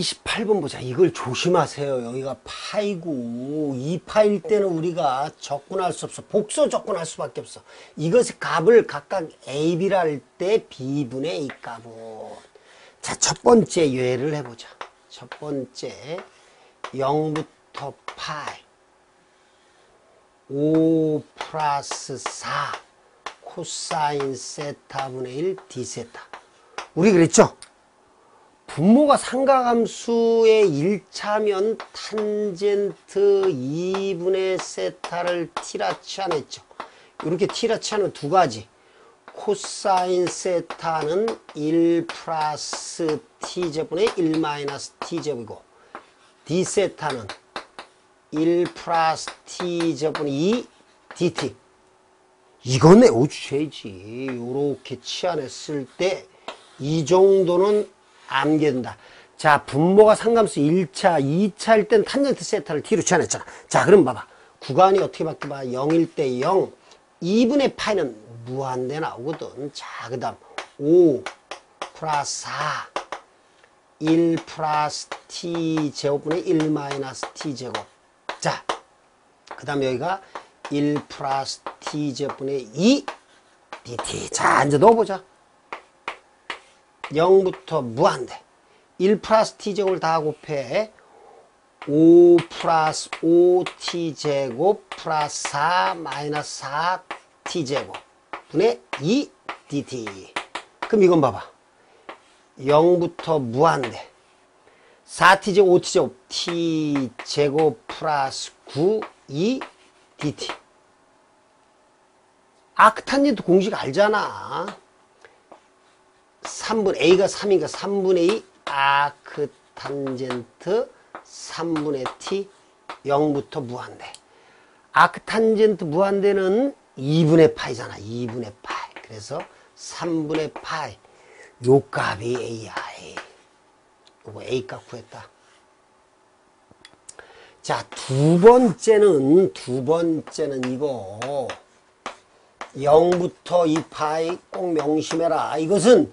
28번 보자. 이걸 조심하세요. 여기가 파이고 이 파일 때는 우리가 접근할 수 없어. 복소 접근할 수밖에 없어. 이것의 값을 각각 A, B라 할 때 B분의 A 값은 자, 첫 번째 예를 해보자. 첫 번째 0부터 파이 5 플러스 4 코사인 세타분의 1 D세타 우리 그랬죠? 분모가 상가함수의 1차면 탄젠트 2분의 세타를 t라 치환했죠. 이렇게 t라 치환은 두 가지. 코사인 세타는 1 플러스 t제분의 1 마이너스 t제곱이고 d세타는 1 플러스 t제분의 2 dt. 이건 외워주셔야지. 이렇게 치환했을 때 이 정도는 암기된다. 자, 분모가 상감수 1차, 2차일 땐 탄젠트 세타를 t로 치환했잖아. 자, 그럼 봐봐. 구간이 어떻게 바뀌어 봐? 0일 때 0. 2분의 파이는 무한대 나오거든. 자, 그 다음 5 플러스 4. 1 플러스 t 제곱분의 1 마이너스 t 제곱. 자, 그 다음 여기가 1 플러스 t 제곱분의 2 dt. 자, 이제 넣어보자. 0부터 무한대. 1 플러스 t제곱을 다 곱해 5 플러스 5t제곱 플러스 4 마이너스 4t제곱 분의 2dt 그럼 이건 봐봐. 0부터 무한대. 4t제곱 5t제곱 t제곱 플러스 9 2dt 아크탄젠트 공식 알잖아 3분 A가 3이니까 3분의 2 아크 탄젠트 3분의 T 0부터 무한대. 아크 탄젠트 무한대는 2분의 파이잖아. 2분의 파이. 그래서 3분의 파이. 요 값이 A야. A. 요거 A 값 구했다. 자 두 번째는 두 번째는 이거. 0부터 2 파이 꼭 명심해라. 이것은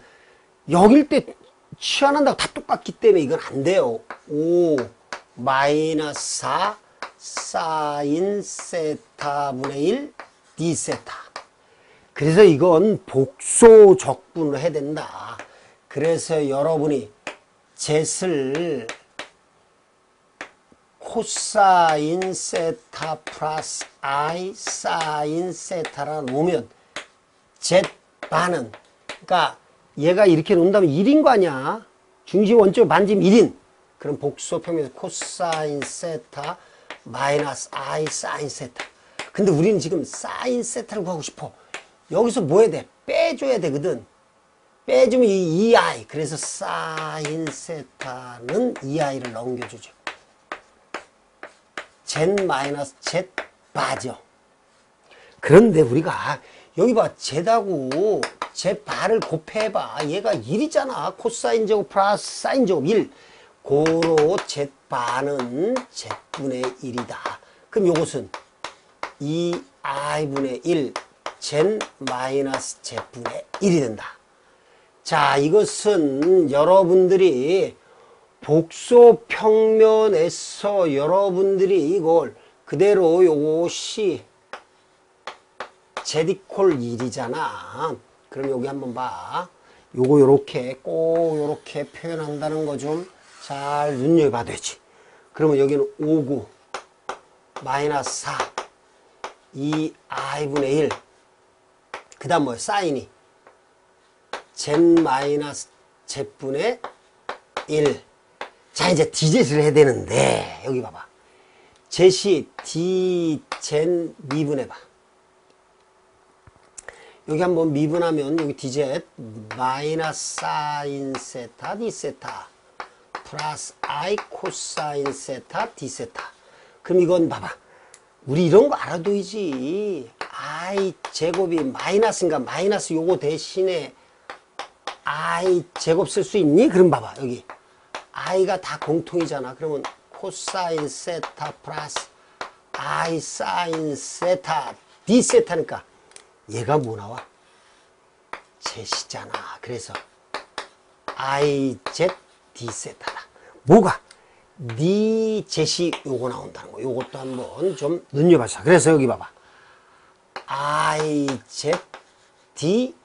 여길 때 취환한다고 다 똑같기 때문에 이건 안 돼요. 5 마이너스 4 사인 세타분의 1 D세타. 그래서 이건 복소 적분을 해야 된다. 그래서 여러분이 z을 코사인 세타 플러스 I 사인 세타라 놓으면 z반은 그러니까 얘가 이렇게 놓는다면 1인 거 아니야. 중심 원점 반지름 1인. 그럼 복소 평면에서 코사인 세타 마이너스 i 사인 세타. 근데 우리는 지금 사인 세타를 구하고 싶어. 여기서 뭐 해야 돼? 빼줘야 되거든. 빼주면 이 2i. 그래서 사인 세타는 2i를 넘겨주죠. 젠 마이너스 제 빠져. 그런데 우리가 여기 봐. 제다고 제 발을 곱해봐. 얘가 1이잖아. 코사인 제곱 플러스 사인 제곱 1. 고로 Z반은 Z분의 1이다. 그럼 요것은 2i분의 1 Z 마이너스 Z분의 1이 된다. 자, 이것은 여러분들이 복소 평면에서 여러분들이 이걸 그대로 요것이 제디콜 1이잖아. 그럼 여기 한번 봐. 요거 요렇게 꼭 요렇게 표현한다는 거 좀 잘 눈여겨봐야지. 그러면 여기는 59 마이너스 4 2i분의 1. 그 다음 뭐예요? 사인이 z 마이너스 z분의 1. 자 이제 dzet을 해야 되는데 여기 봐봐. zet이 d z 미분해봐. 여기 한번 미분하면 여기 dz 마이너스 사인 세타 d 세타 플러스 i 코사인 세타 d 세타. 그럼 이건 봐봐. 우리 이런 거 알아둬야지. i 제곱이 마이너스인가 마이너스 요거 대신에 i 제곱 쓸 수 있니? 그럼 봐봐 여기. i가 다 공통이잖아. 그러면 코사인 세타 플러스 i 사인 세타 d 세타니까 얘가 뭐 나와? zet이잖아. 그래서 i z d 세타다. 뭐가? 니 제시 요거 나온다는 거. 요것도 한번 좀 눈여봐서. 그래서 여기 봐봐. I, Z, D,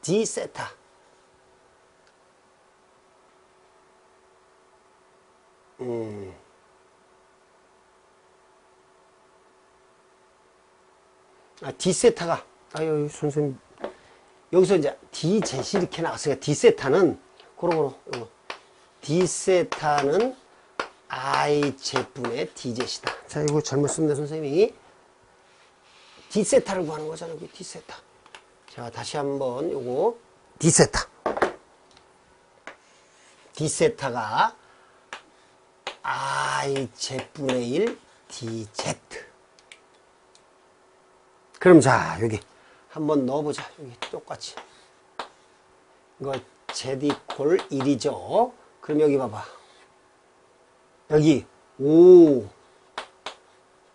D 세타. 음. 아, D 세타가, 아유, 선생님. 여기서 이제 D 제시 이렇게 나왔으니까 D 세타는, 고로고로, 요거. D 세타는 I 제분의 D 제시다. 자, 이거 잘못 썼네, 선생님이. D 세타를 구하는 거잖아, 여기 D 세타. 자, 다시 한번 요거 D 세타. D 세타가 I 제분의 1 DZ. 그럼 자, 여기 한번 넣어보자. 여기 똑같이. 이거 이퀄 1이죠. 그럼 여기 봐봐. 여기 5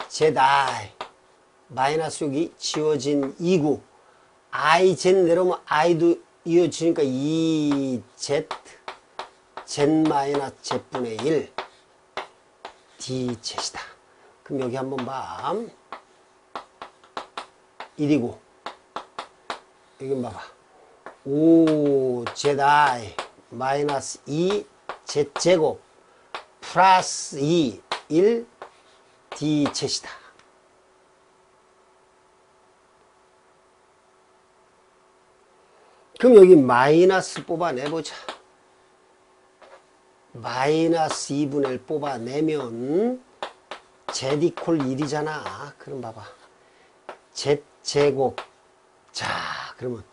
Z I 마이너스 여기 지워진 2구 I Z 내려오면 I도 이어지니까 2Z Z 마이너스 Z분의 1 DZ이다. 그럼 여기 한번 봐. 1이고 여기 봐봐. 5ZI 마이너스 2 Z제곱 플러스 2 1 DZ이다. 그럼 여기 마이너스 뽑아내보자. 마이너스 2분의 1 뽑아내면 Z 이퀄 1이잖아. 그럼 봐봐. Z 제곱. 자, 그러면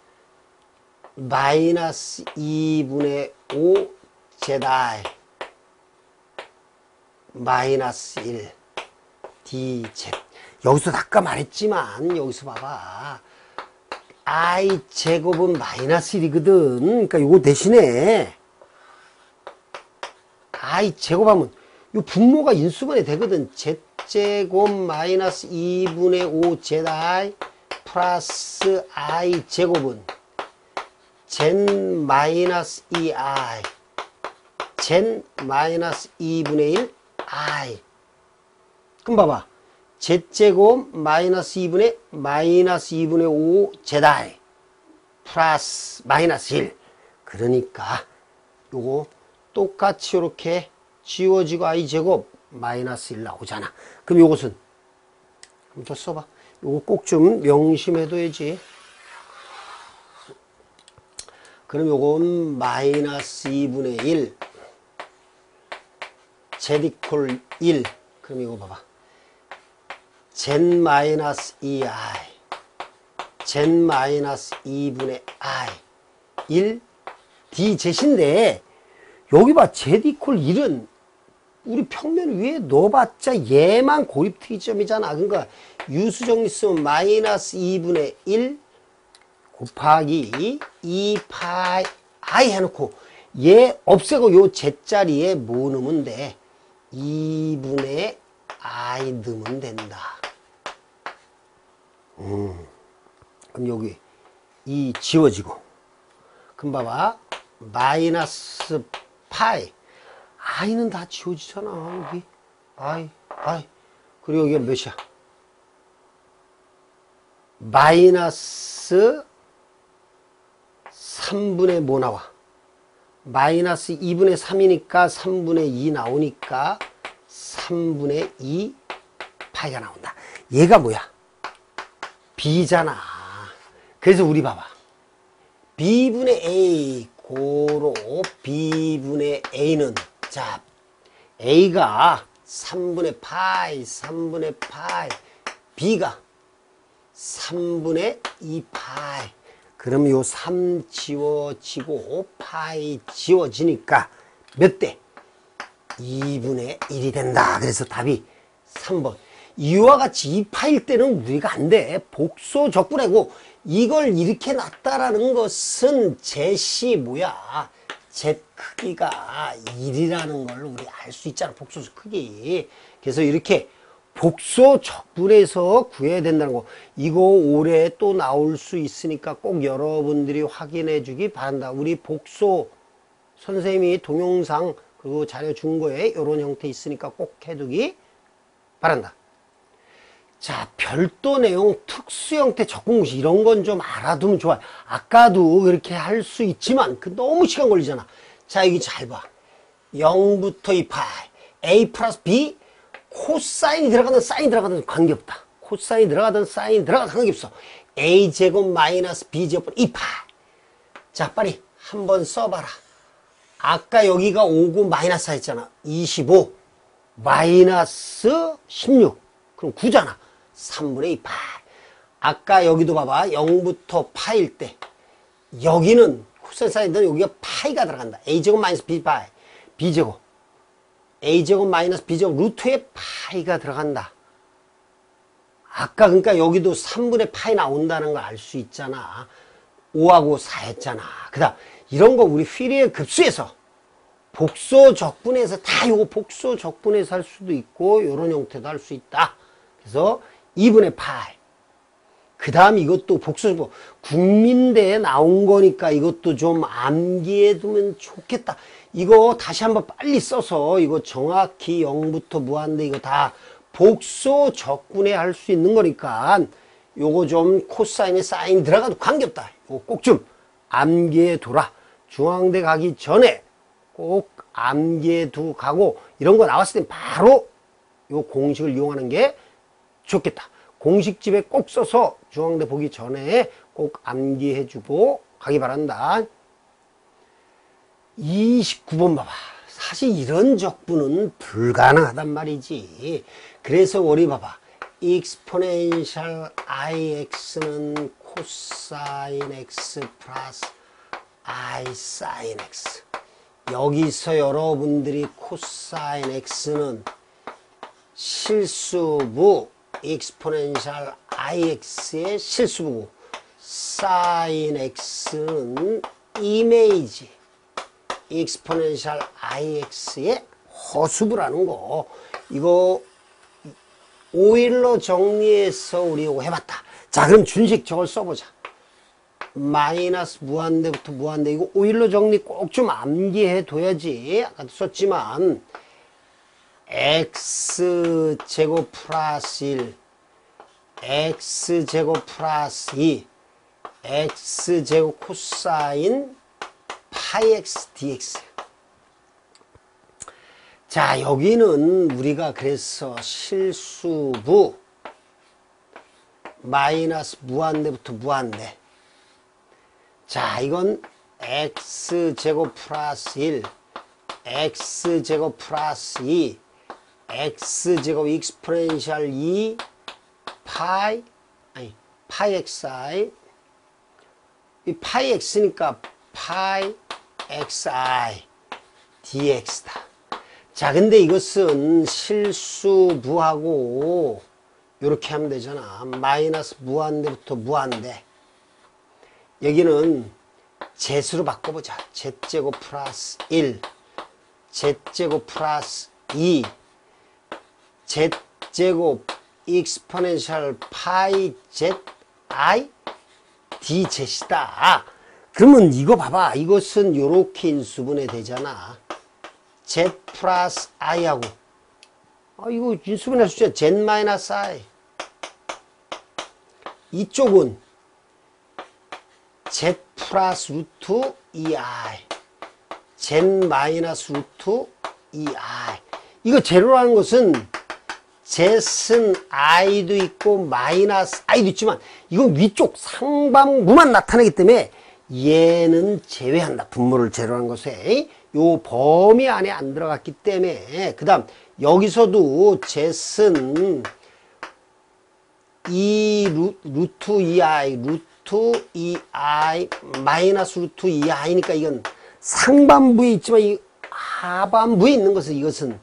마이너스 2분의 5 ZI 마이너스 1 DZ. 여기서 아까 말했지만 여기서 봐봐. I 제곱은 마이너스 1이거든. 그러니까 요거 대신에 I 제곱하면 요 분모가 인수분해 되거든. Z 제곱 마이너스 2분의 5 ZI 플러스 I 제곱은 젠 마이너스 2i 젠 마이너스 2분의 1 i. 그럼 봐봐. z제곱 마이너스 2분의 마이너스 2분의 5 zi 플러스 마이너스 1 그러니까 요거 똑같이 이렇게 지워지고 i제곱 마이너스 1 나오잖아. 그럼 요것은 한번 더 써봐 요거 꼭 좀 명심해둬야지. 그럼 요건 마이너스 2분의 1 z 이퀄 1 그럼 이거 봐봐. z 마이너스 2i z 마이너스 2분의 i 1 d z인데 여기 봐. 이퀄 1은 우리 평면 위에 넣어봤자 얘만 고립 특이점이잖아 그러니까 유수정리 쓰면 마이너스 2분의 1 곱하기 2 파이 i 해놓고 얘 없애고 요 z자리에 뭐 넣으면 돼? 2분의 i 넣으면 된다. 음. 그럼 여기 이 지워지고 그럼 봐봐 마이너스 파이 i는 다 지워지잖아 여기 i i 그리고 여기가 몇이야? 마이너스 3분의 뭐 나와? 마이너스 2분의 3이니까 3분의 2 나오니까 3분의 2 파이가 나온다. 얘가 뭐야? B잖아. 그래서 우리 봐봐. B분의 A 고로 B분의 A는 자 A가 3분의 파이 3분의 파이 B가 3분의 2 파이 그럼 요 3 지워지고 파이 지워지니까 몇 대? 2분의 1이 된다. 그래서 답이 3번. 이와 같이 2파일 때는 우리가 안 돼. 복소 적분해고 이걸 이렇게 놨다라는 것은 제시 뭐야? Z 크기가 1이라는 걸 우리 알 수 있잖아. 복소수 크기. 그래서 이렇게 복소 적분해서 구해야 된다는 거. 이거 올해 또 나올 수 있으니까 꼭 여러분들이 확인해 주기 바란다. 우리 복소 선생님이 동영상 그리고 자료 중고에 이런 형태 있으니까 꼭 해두기 바란다. 자, 별도 내용, 특수 형태 적공식 이런 건 좀 알아두면 좋아요. 아까도 그렇게 할 수 있지만 그 너무 시간 걸리잖아. 자, 여기 잘 봐. 0부터 2 파이. A 플러스 B 코사인이 들어가든 사인이 들어가든 관계없다. 코사인이 들어가든 사인이 들어가든 관계없어. A 제곱 마이너스 B 제곱 2 파이. 자, 빨리 한번 써봐라. 아까 여기가 5고 마이너스 했잖아. 25 마이너스 16 그럼 9잖아. 3분의 2 파이. 아까 여기도 봐봐. 0부터 파일 때 여기는 코사인 사인은 여기가 파이가 들어간다. a제곱 마이너스 b 파이. b제곱. a제곱 마이너스 b제곱 루트에 파이가 들어간다. 아까 그러니까 여기도 3분의 파이 나온다는 걸 알 수 있잖아. 5하고 4 했잖아. 그 다음 이런 거 우리 푸리에 급수에서 복소 적분에서 다 요거 복소 적분에서 할 수도 있고 요런 형태도 할 수 있다. 그래서 2분의 8. 그 다음 이것도 복수보 국민대에 나온 거니까 이것도 좀 암기해 두면 좋겠다. 이거 다시 한번 빨리 써서 이거 정확히 0부터 무한대 이거 다 복수 적분해 할 수 있는 거니까 요거 좀 코사인에 사인 들어가도 관계없다. 이거 꼭 좀 암기해 두라. 중앙대 가기 전에 꼭 암기해 두고 가고 이런 거 나왔을 땐 바로 요 공식을 이용하는 게 좋겠다. 공식집에 꼭 써서 중앙대 보기 전에 꼭 암기해 주고 가기 바란다. 29번 봐봐. 사실 이런 적분은 불가능하단 말이지. 그래서 우리 봐봐. exponential ix는 코사인 x 플러스 i sin x. 여기서 여러분들이 코사인 x는 실수부 exponential ix의 실수부고 sin x는 이메이지. exponential ix의 허수부라는 거. 이거 오일로 정리해서 우리 이거 해봤다. 자 그럼 준식 저걸 써보자. 마이너스 무한대부터 무한대. 이거 오일로 정리 꼭 좀 암기해 둬야지. 아까도 썼지만 x제곱 플러스 1 x제곱 플러스 2 x제곱 코사인 파이 x dx 자 여기는 우리가 그래서 실수부 마이너스 무한대부터 무한대. 자 이건 x제곱 플러스 1 x제곱 플러스 2 x제곱 exponential 2 파이 아니 파이 xi 이 파이 x니까 파이 xi dx다. 자 근데 이것은 실수 부하고 이렇게 하면 되잖아. 마이너스 무한대부터 무한대. 여기는 z로 바꿔보자. z제곱 플러스 1 z제곱 플러스 2 z제곱 exponential 파이 z i d z이다. 그러면 이거 봐봐. 이것은 요렇게 인수분해 되잖아. z 플러스 i하고 아 이거 인수분해 수죠. z 마이너스 i 이쪽은 z 플러스 루트 2i z 마이너스 루트 2i 이거 제로라는 것은 zet은 i도 있고 마이너스 i도 있지만 이건 위쪽 상반부만 나타나기 때문에 얘는 제외한다. 분모를 제로한 것에 요 범위 안에 안 들어갔기 때문에 그 다음 여기서도 zet은 2 루, 루트 2i 루트 2i 마이너스 루트 2i니까 이건 상반부에 있지만 이 하반부에 있는 것은 이것은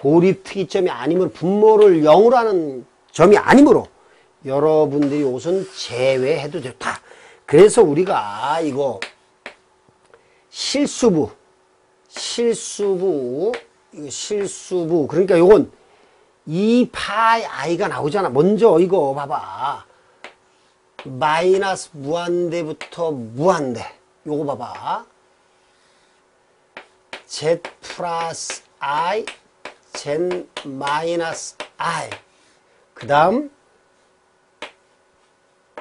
고립 특이점이 아니므로 분모를 0으로 하는 점이 아니므로 여러분들이 옷은 제외해도 좋다. 그래서 우리가 이거 실수부 실수부 이거 실수부 그러니까 이건 2파이 i가 나오잖아. 먼저 이거 봐봐. 마이너스 무한대부터 무한대. 요거 봐봐. z 플러스 i z 마이너스 i 그 다음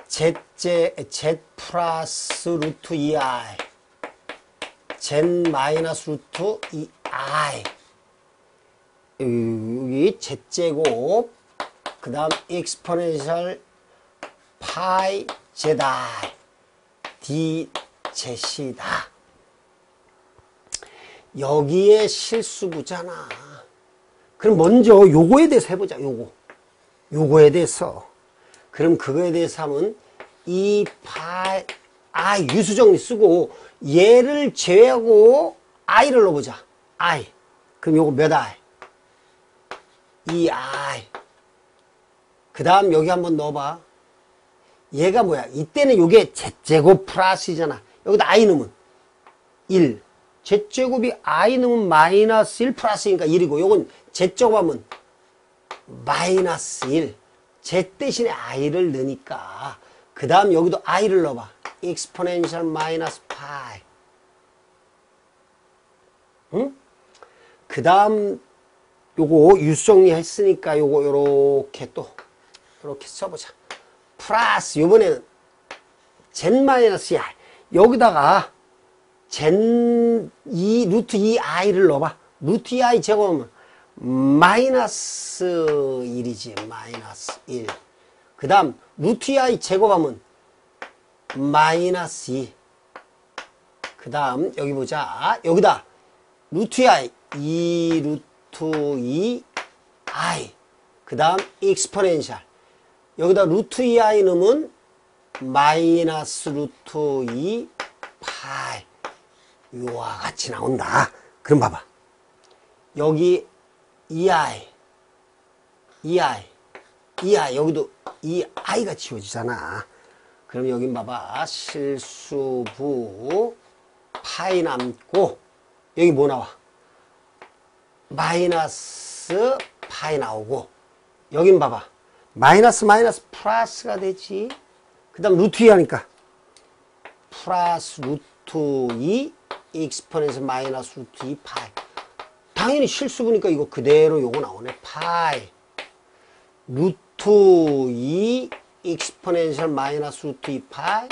z, z 플러스 루트 2i z 마이너스 루트 2i 여기 z제곱 그 다음 exponential 파이 제다 d 제시다. 여기에 실수부잖아 그럼 먼저 요거에 대해서 해보자 요거. 요거에 대해서. 그럼 그거에 대해서 하면 이 파이 아 유수정리 쓰고 얘를 제외하고 i를 넣어보자. i. 그럼 요거 몇 i? 2i 그 다음 여기 한번 넣어봐. 얘가 뭐야? 이때는 요게 z제곱 플러스이잖아. 여기다 i 넣으면 1 z제곱이 i 넣으면 마이너스 1 플러스니까 1이고 요건 z제곱하면 마이너스 1 z 대신에 i를 넣으니까. 그 다음 여기도 i를 넣어봐. exponential 마이너스 파이 응? 그 다음 요거 유수정리 했으니까 요거 요렇게 또 요렇게 써보자. 플러스 요번에는 z 마이너스 i. 여기다가 젠2 루트 2i를 넣어봐. 루트 2i 제곱하면 마이너스 1이지 마이너스 1 그 다음 루트 2i 제곱하면 마이너스 2 그 다음 여기 보자. 여기다 루트 2i 2 루트 2i 그 다음 exponential. 여기다 루트 2i 넣으면 마이너스 루트 2 파이 요와 같이 나온다. 그럼 봐봐. 여기 2i 2i 2i 여기도 이 i가 지워지잖아. 그럼 여긴 봐봐. 실수부 파이 남고 여기 뭐 나와? 마이너스 파이 나오고 여긴 봐봐. 마이너스 마이너스 플러스가 되지. 그 다음 루트 2 하니까. 플러스 루트 2 exponential 마이너스 루트 2 파이 당연히 실수부니까 이거 그대로 요거 나오네 파이 루트 2 exponential 마이너스 루트 2 파이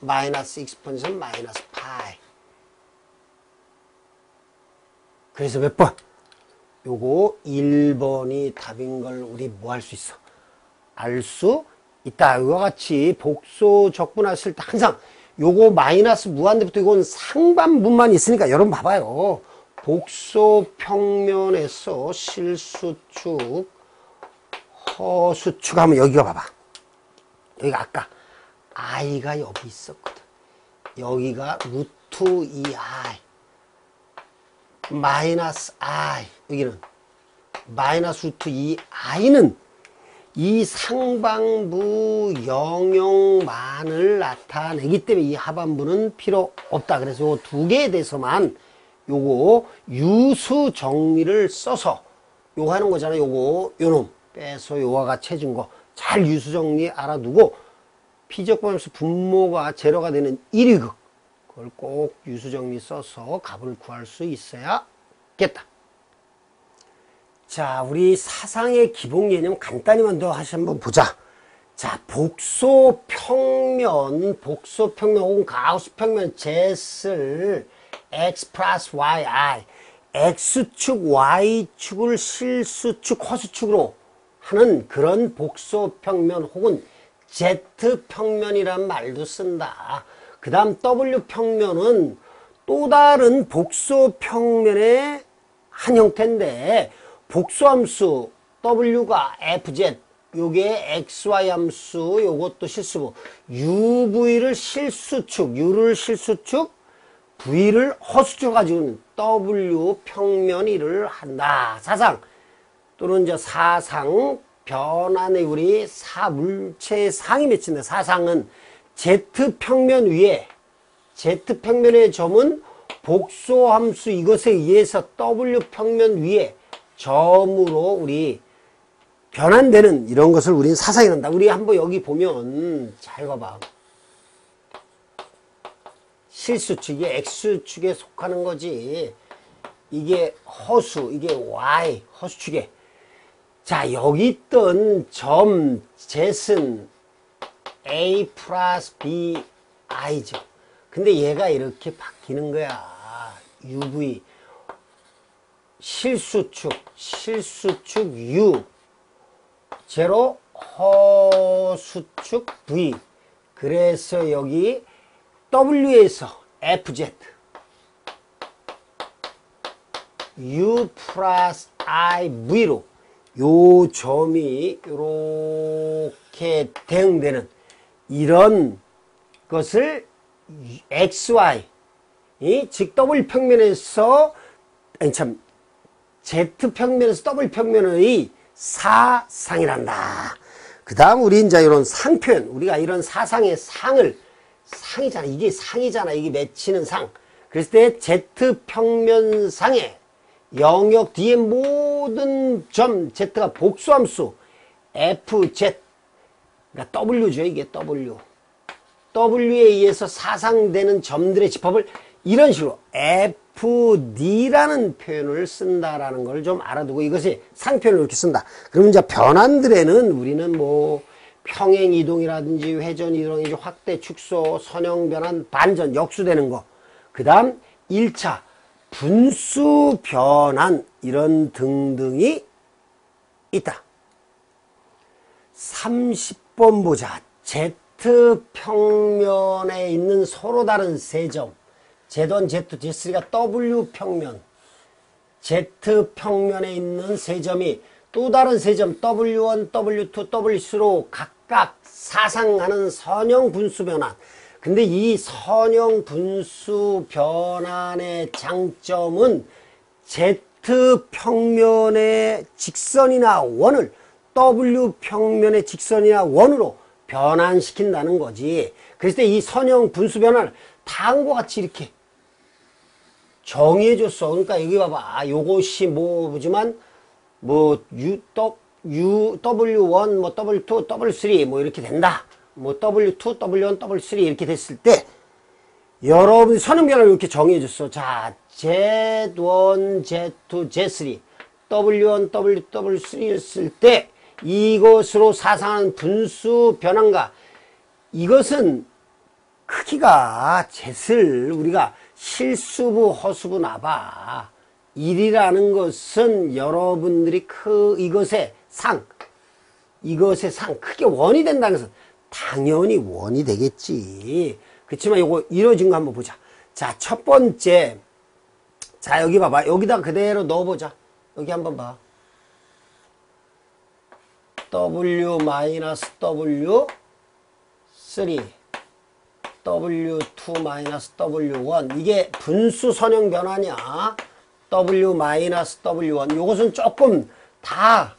마이너스 exponential 마이너스 파이 그래서 몇 번? 요거 1번이 답인 걸 우리 뭐 할 수 있어? 알 수 있다. 이와 같이 복소 적분했을 때 항상 요거 마이너스 무한대부터 이건 상반분만 있으니까 여러분 봐봐요. 복소 평면에서 실수축, 허수축 하면 여기가 봐봐. 여기가 아까 i가 여기 있었거든. 여기가 루트 2i 마이너스 i 여기는 마이너스 루트 2i는 이 상방부 영역만을 나타내기 때문에 이 하반부는 필요 없다. 그래서 요두 개에 대해서만 요거 유수 정리를 써서 요거 하는 거잖아. 요거 요놈 빼서 요와 같이 해준 거 잘 유수 정리 알아두고 피적분함수 분모가 제로가 되는 1위극 그걸 꼭 유수 정리 써서 값을 구할 수 있어야겠다. 자, 우리 사상의 기본 개념 간단히만 더 다시 한번 보자. 자, 복소 평면, 복소 평면 혹은 가우스 평면 Z를 x 플러스 yi, x축, y축을 실수축, 허수축으로 하는 그런 복소 평면 혹은 Z 평면이란 말도 쓴다. 그 다음 W 평면은 또 다른 복소 평면의 한 형태인데 복수함수 W가 FZ 요게 XY 함수 요것도 실수부 UV를 실수축 U를 실수축 V를 허수축 가지고는 W 평면 일을 한다. 사상. 또는 이제 사상 변환의 우리 사물체의 상이 맺힌다. 사상은 Z평면 위에 Z평면의 점은 복소함수 이것에 의해서 W평면 위에 점으로 우리 변환되는 이런 것을 우리는 사상이란다. 우리 한번 여기 보면 잘 봐봐. 실수축이 X축에 속하는 거지. 이게 허수, 이게 y, 허수축에. 자, 여기 있던 점, zet은 a 플러스 b i죠. 근데 얘가 이렇게 바뀌는 거야. uv. 실수축, 실수축 u. 제로 허수축 v. 그래서 여기 w에서 fz. u 플러스 iv로 요 점이 이렇게 대응되는 이런 것을 xy 즉 w 평면에서 참 z 평면에서 w 평면의 사상이란다. 그 다음 우리 이제 이런 상표현 우리가 이런 사상의 상을 상이잖아. 이게 상이잖아. 이게 맺히는 상. 그랬을 때 z 평면상에 영역 뒤에 모든 점 z가 복수함수 fz. 그러니까 w죠 이게 w. W에 의해서 사상되는 점들의 집합을 이런 식으로 fd라는 표현을 쓴다라는 걸 좀 알아두고 이것이 상표현을 이렇게 쓴다. 그러면 이제 변환들에는 우리는 뭐 평행 이동이라든지 회전 이동이지 확대 축소 선형 변환 반전 역수되는 거. 그다음 1차 분수 변환 이런 등등이 있다. 30번 보자. Z평면에 있는 서로 다른 세 점. Z1, Z2, Z3가 W평면. Z평면에 있는 세 점이 또 다른 세 점 W1, W2, W3로 각각 사상하는 선형 분수 변환. 근데 이 선형 분수 변환의 장점은 Z 평면의 직선이나 원을 W 평면의 직선이나 원으로 변환시킨다는 거지. 때이 선형 분수 변환을 다음과 같이 이렇게 정의해줬어. 그러니까 여기 봐봐. 아, 요것이 뭐지만 뭐 U, U, W1, 뭐 W2, W3 뭐 이렇게 된다. 뭐 W2, W1, W3 이렇게 됐을 때 여러분 변화를 이렇게 정해줬어. 자, Z1, Z2, Z3, W1, W, W3였을 때 이것으로 사상하는 분수 변환과 이것은 크기가 Z을 우리가 실수부, 허수부 나봐. 1이라는 것은 여러분들이 그 이것의 상, 이것의 상, 크게 원이 된다는 것은 당연히 원이 되겠지. 그렇지만 이거 이루어진 거 한번 보자. 자, 첫 번째. 자, 여기 봐봐. 여기다 그대로 넣어보자. 여기 한번 봐. W 마이너스 W 3 W2 마이너스 W1 이게 분수 선형 변화냐? W 마이너스 W1 요것은 조금 다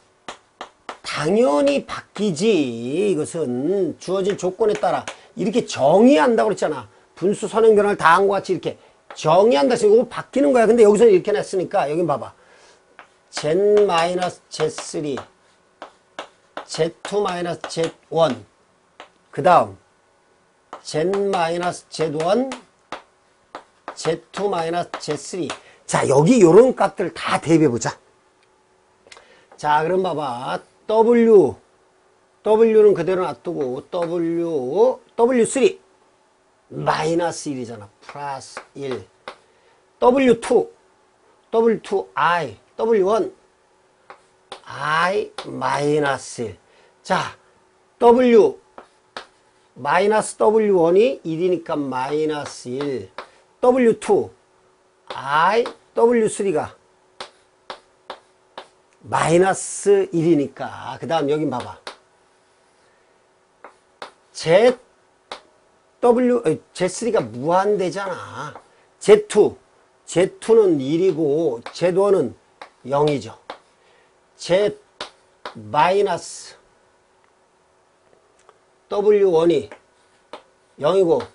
당연히 바뀌지. 이것은 주어진 조건에 따라 이렇게 정의한다고 그랬잖아. 분수 선형 변화를 다 한 것 같이 이렇게 정의한다. 해서 이거 바뀌는 거야. 근데 여기서 이렇게 냈으니까 여기 봐봐. Z 마이너스 Z3 Z2 마이너스 Z1 그 다음 Z 마이너스 Z1 Z2 마이너스 Z3 자 여기 요런 값들 다 대입해 보자. 자 그럼 봐봐. W. W는 그대로 놔두고 W W3 마이너스 1이잖아. 플러스 1 W2 W2I W1 I 마이너스 1 자, W 마이너스 W1이 1이니까 마이너스 1 W2 I W3가 마이너스 1이니까. 그 다음 여긴 봐봐. Z W Z3가 무한대잖아. Z2 Z2는 1이고 Z1은 0이죠. Z 마이너스 W1이 0이고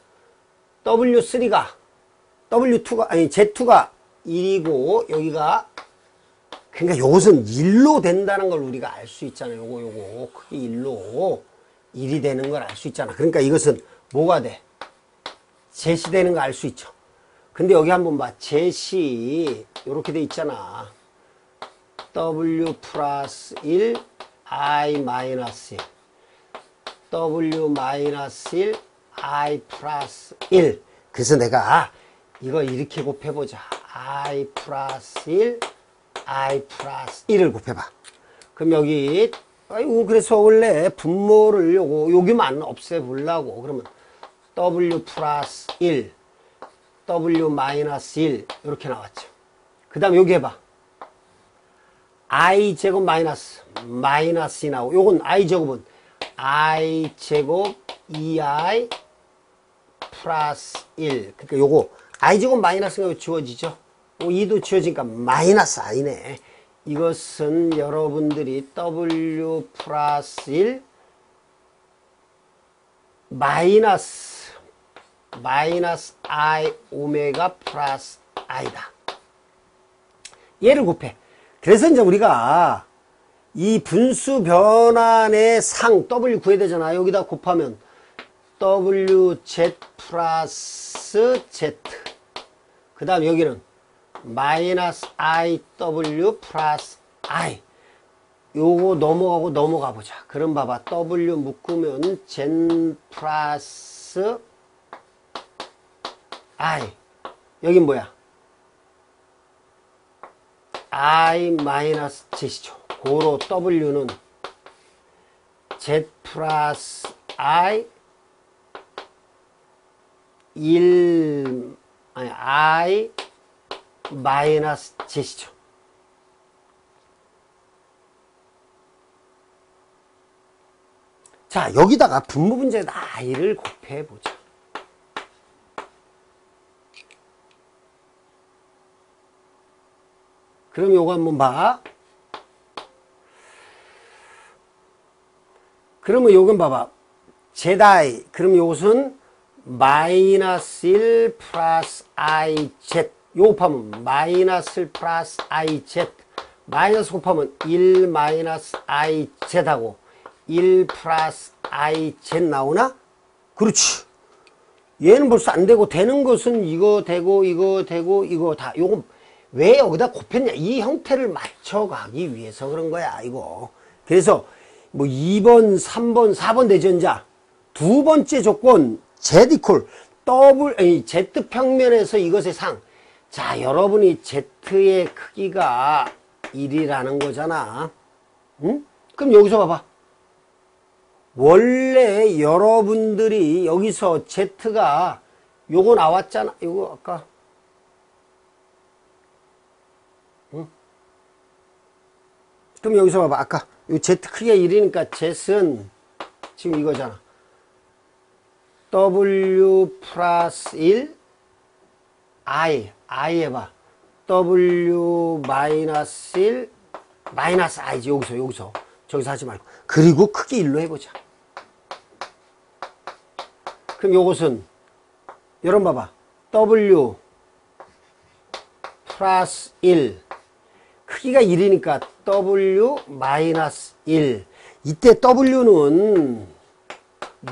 W3가 W2가 아니 Z2가 1이고 여기가 그러니까 요것은 1로 된다는 걸 우리가 알 수 있잖아요. 요거 요거 크게 1로 1이 되는 걸 알 수 있잖아. 그러니까 이것은 뭐가 돼? 제시되는 거 알 수 있죠. 근데 여기 한번 봐. zet이 이렇게 돼 있잖아. w 플러스 1 i 마이너스 1 w 마이너스 1 i 플러스 1 그래서 내가 이거 이렇게 곱해보자. I 플러스 1 i 플러스 1을 곱해봐. 그럼 여기 아이고 그래서 원래 분모를 요거 여기만 없애보려고 그러면 w 플러스 1 w 마이너스 1 이렇게 나왔죠. 그 다음 여기 해봐. I 제곱 마이너스 마이너스 이 나오고 요건 i 제곱은 i 제곱 2i 플러스 1 그러니까 요거 i 제곱 마이너스가 지워지죠? 요 2도 지워지니까 마이너스 i네. 이것은 여러분들이 w 플러스 1 마이너스 마이너스 i 오메가 플러스 i다. 얘를 곱해. 그래서 이제 우리가 이 분수 변환의 상 W 구해야 되잖아. 여기다 곱하면 WZ 플러스 Z. 그 다음 여기는 마이너스 IW 플러스 I. 요거 넘어가고 넘어가 보자. 그럼 봐봐. W 묶으면 젠 플러스 I. 여긴 뭐야? I 마이너스 Z이죠. 고로 W는 Z 플러스 I 1 아니 I 마이너스 Z이죠. 자 여기다가 분모 문제에다 I를 곱해보자. 그럼 요거 한번 봐. 그러면 요건 봐봐. 제다이. 그럼 요것은 마이너스 1 플러스 i z. 요 곱하면 마이너스 1 플러스 i z. 마이너스 곱하면 1 마이너스 i z하고 1 플러스 i z 나오나? 그렇지. 얘는 벌써 안 되고 되는 것은 이거 되고 이거 되고 이거 다 요거 왜 여기다 곱했냐 이 형태를 맞춰가기 위해서 그런 거야 이거 그래서 뭐 2번 3번 4번 대전자 두 번째 조건 이퀄 더블 아니 Z 평면에서 이것의 상. 자, 여러분이 Z의 크기가 1이라는 거잖아. 응? 그럼 여기서 봐봐. 원래 여러분들이 여기서 Z가 요거 나왔잖아. 요거 아까 그럼 여기서 봐봐. 아까 요 Z 크기가 1이니까 Z는 지금 이거잖아. W 플러스 1 I I 해봐. W 마이너스 1 마이너스 I지 여기서 여기서 저기서 하지 말고 그리고 크기 1로 해보자. 그럼 요것은 여러분 봐봐. W 플러스 1 크기가 1이니까 W 마이너스 1 이때 W는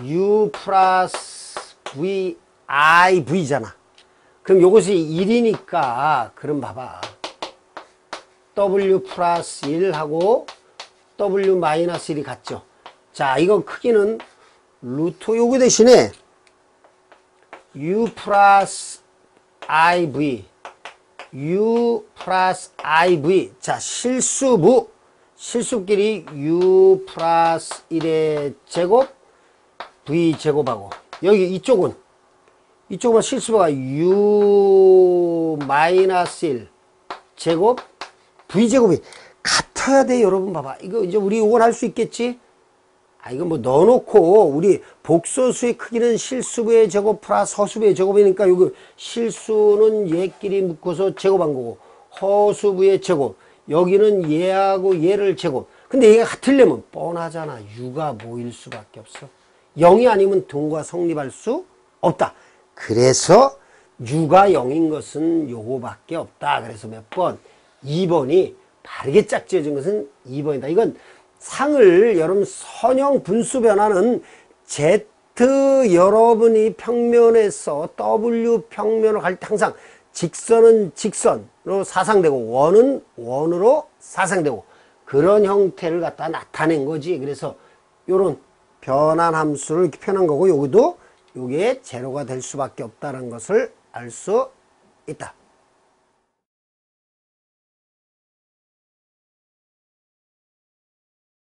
U 플러스 V I V잖아. 그럼 요것이 1이니까 그럼 봐봐. W 플러스 1하고 W 마이너스 1이 같죠? 자 이건 크기는 루트 요거 대신에 U 플러스 IV U 플러스 IV 자 실수부. 실수끼리 U 플러스 1의 제곱 V 제곱하고. 여기 이쪽은 이쪽은 실수부가 U 마이너스 1 제곱 V 제곱이 같아야 돼 여러분. 봐봐. 이거 이제 우리 이건 할 수 있겠지 아, 이거 뭐 넣어놓고, 우리 복소수의 크기는 실수부의 제곱 플러스 허수부의 제곱이니까, 여기 실수는 얘끼리 묶어서 제곱한 거고, 허수부의 제곱. 여기는 얘하고 얘를 제곱. 근데 얘가 같으려면 뻔하잖아. 유가 뭐일 수밖에 없어. 0이 아니면 등과 성립할 수 없다. 그래서 유가 0인 것은 요거밖에 없다. 그래서 몇 번? 2번이 바르게 짝지어진 것은 2번이다. 이건 상을 여러분 선형 분수 변화는 Z 여러분이 평면에서 W 평면을 갈 때 항상 직선은 직선으로 사상되고 원은 원으로 사상되고 그런 형태를 갖다 나타낸 거지. 그래서 요런 변환 함수를 이렇게 표현한 거고 여기도 요게 제로가 될 수밖에 없다는 것을 알 수 있다.